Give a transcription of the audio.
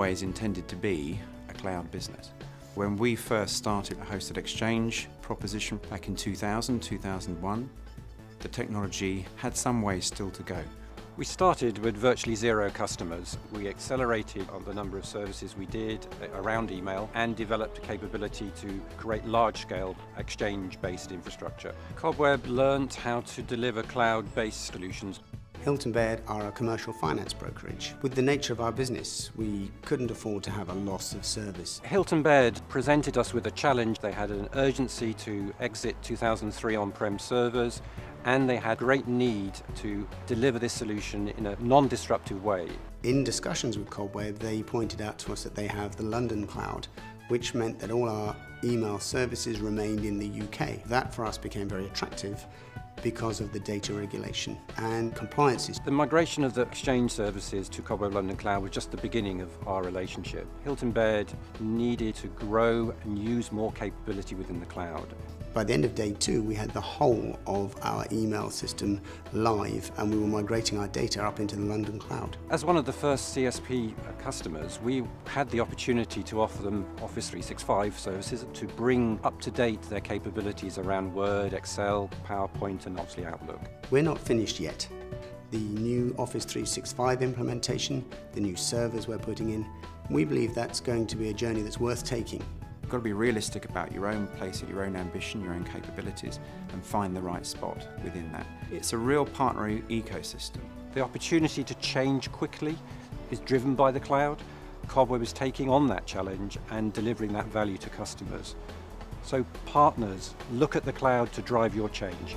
always intended to be a cloud business. When we first started a hosted exchange proposition back in 2000, 2001, the technology had some way still to go. We started with virtually zero customers. We accelerated on the number of services we did around email and developed a capability to create large-scale exchange-based infrastructure. Cobweb learnt how to deliver cloud-based solutions. Hilton Baird are a commercial finance brokerage. With the nature of our business, we couldn't afford to have a loss of service. Hilton Baird presented us with a challenge. They had an urgency to exit 2003 on-prem servers and they had great need to deliver this solution in a non-disruptive way. In discussions with Cobweb, they pointed out to us that they have the London cloud, which meant that all our email services remained in the UK. That for us became very attractive because of the data regulation and compliances. The migration of the exchange services to Cobweb London Cloud was just the beginning of our relationship. Hilton Baird needed to grow and use more capability within the cloud. By the end of day two, we had the whole of our email system live and we were migrating our data up into the London cloud. As one of the first CSP uh, customers, we had the opportunity to offer them Office 365 services to bring up to date their capabilities around Word, Excel, PowerPoint and obviously Outlook. We're not finished yet. The new Office 365 implementation, the new servers we're putting in, we believe that's going to be a journey that's worth taking. You've got to be realistic about your own place, your own ambition, your own capabilities, and find the right spot within that. It's a real partner ecosystem. The opportunity to change quickly is driven by the cloud. Cobweb is taking on that challenge and delivering that value to customers. So partners, look at the cloud to drive your change.